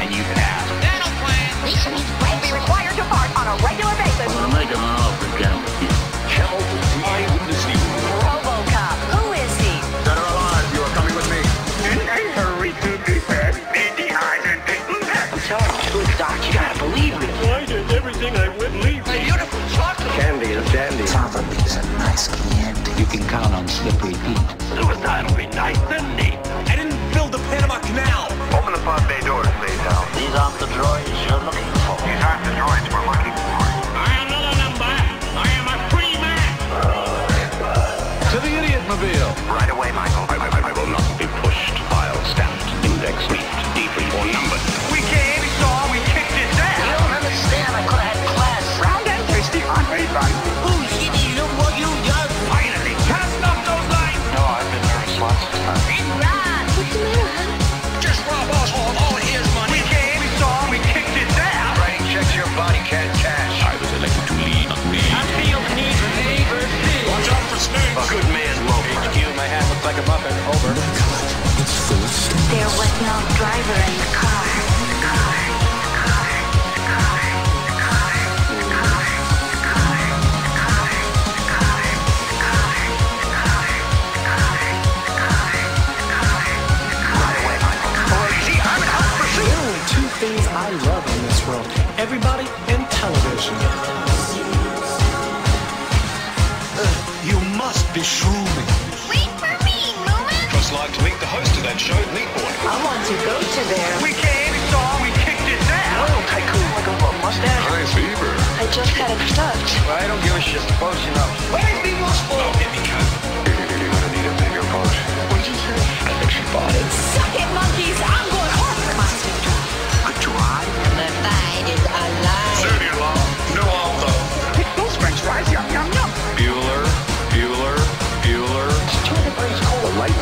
and you can ask. Dental plan. Will be required to fart on a regular basis. We're gonna make an offer, gentlemen. My. Robocop, who is he? Alive, you are coming with me. In a hurry to be fed, you, Doc, you gotta believe me. Why does everything I would leave? A beautiful chocolate. Candy dandy. A nice. You can count on. Suicide will be nice and neat. I didn't build the Panama Canal. Open the pod bay doors. like a muffin. Over. There was no driver in the car. things I love in this world. Everybody and television. Uh, you must be shrewd host of that show, Meatboy. I want to go to there. We came, saw, we kicked it down. Hello, Tycoon. Like a mustache. Nice beaver. I just had a touch. Well, I don't give a shit. The boat's enough. Where's Don't get me because you're gonna need a bigger boat.